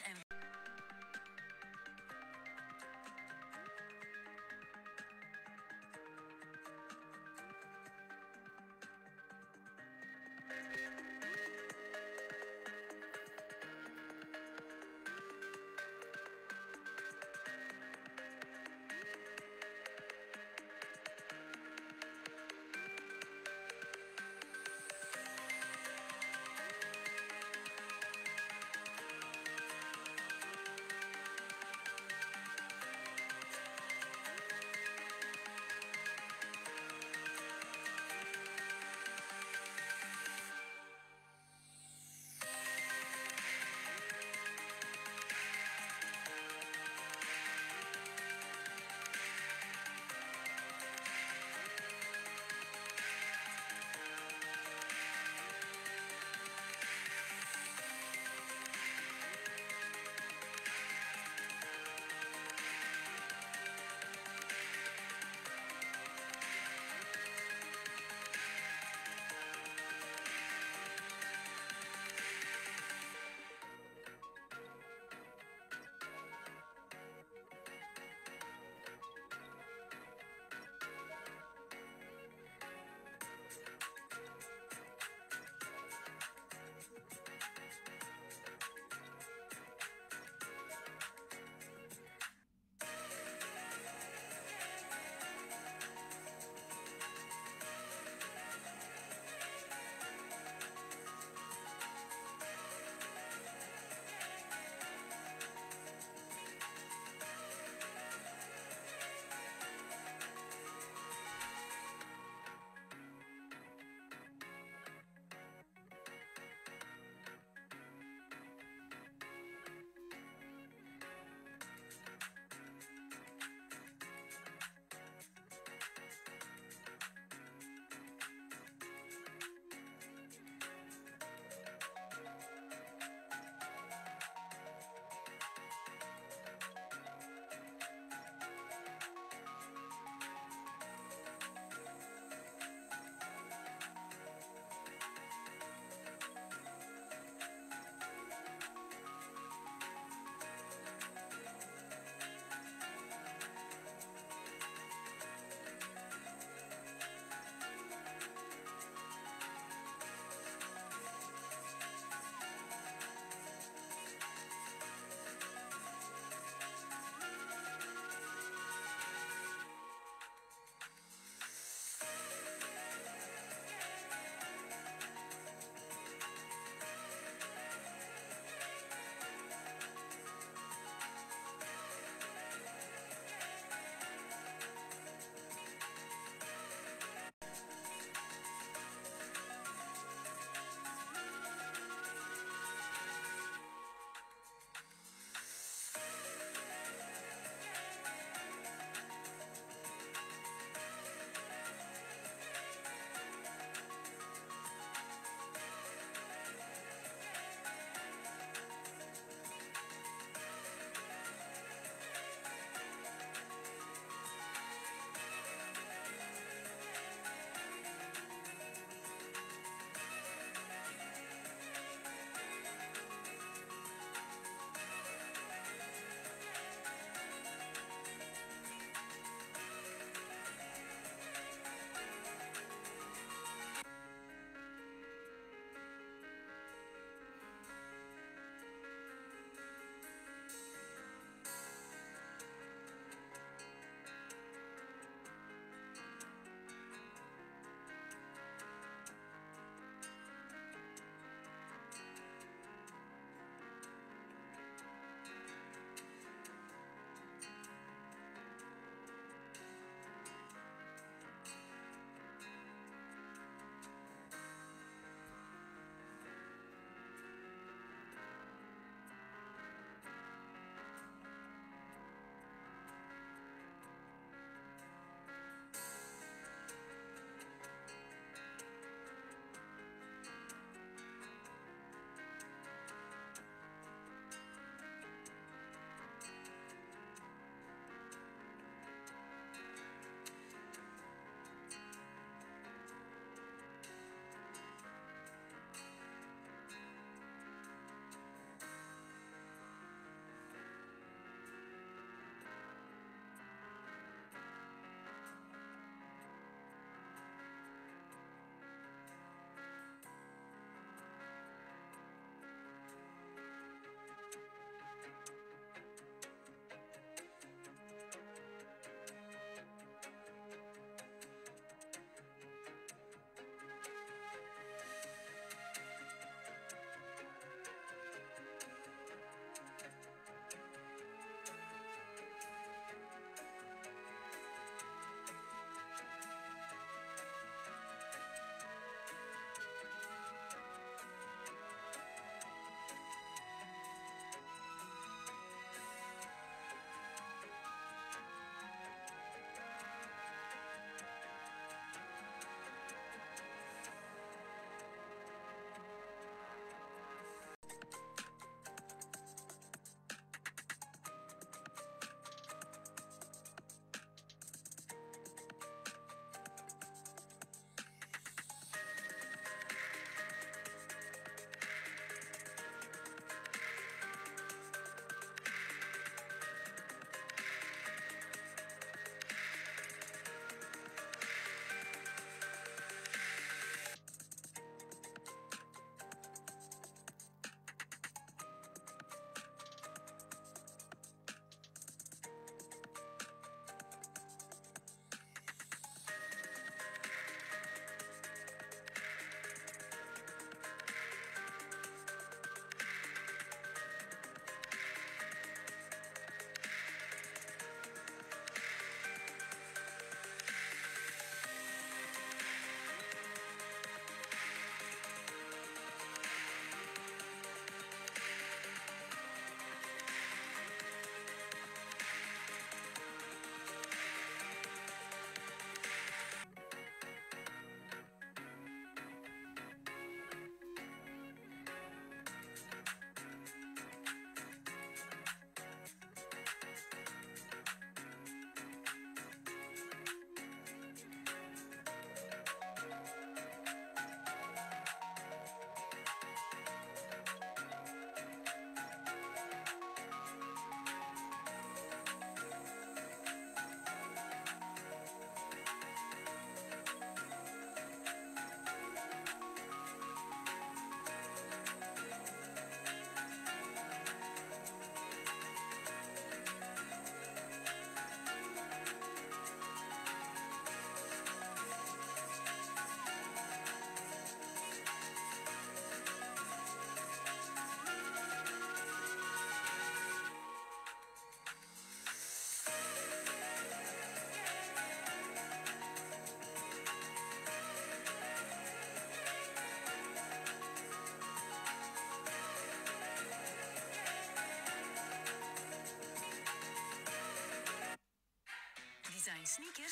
nieuws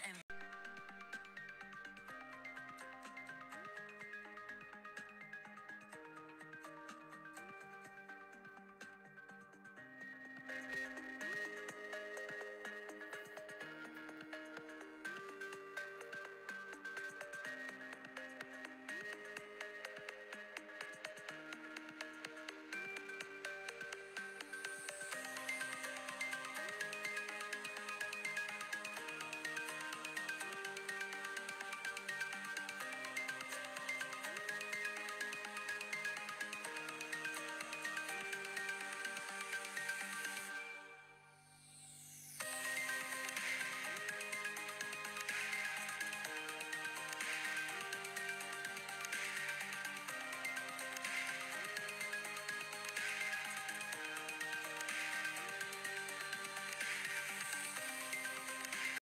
and